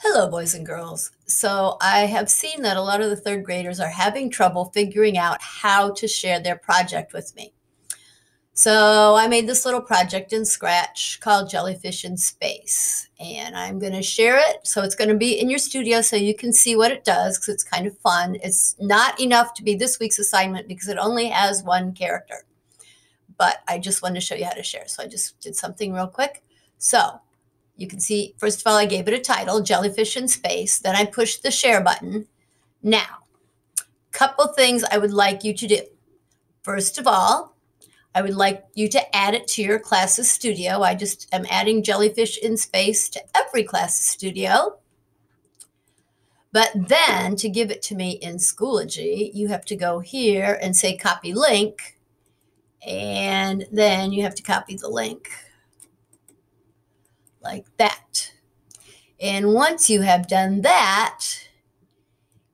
Hello, boys and girls. So, I have seen that a lot of the third graders are having trouble figuring out how to share their project with me. So, I made this little project in Scratch called Jellyfish in Space, and I'm going to share it. So, it's going to be in your studio so you can see what it does because it's kind of fun. It's not enough to be this week's assignment because it only has one character, but I just wanted to show you how to share. So, I just did something real quick. So, you can see, first of all, I gave it a title, Jellyfish in Space. Then I pushed the share button. Now, couple things I would like you to do. First of all, I would like you to add it to your classes studio. I just am adding Jellyfish in Space to every class's studio. But then to give it to me in Schoology, you have to go here and say copy link. And then you have to copy the link like that. And once you have done that,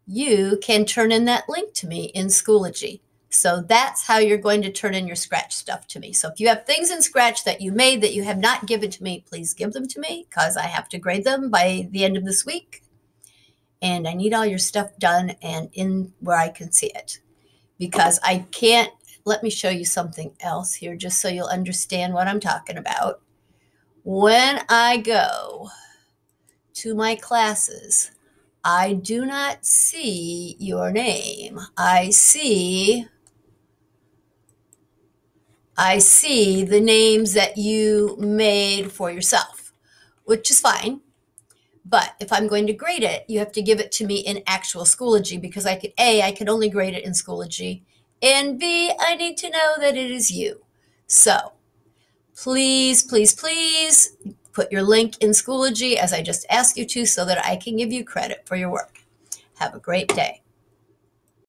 you can turn in that link to me in Schoology. So that's how you're going to turn in your Scratch stuff to me. So if you have things in Scratch that you made that you have not given to me, please give them to me because I have to grade them by the end of this week. And I need all your stuff done and in where I can see it because I can't. Let me show you something else here just so you'll understand what I'm talking about when I go to my classes, I do not see your name. I see I see the names that you made for yourself, which is fine. But if I'm going to grade it, you have to give it to me in actual Schoology because I could A, I could only grade it in Schoology, and B, I need to know that it is you. So please, please, please put your link in Schoology as I just asked you to so that I can give you credit for your work. Have a great day.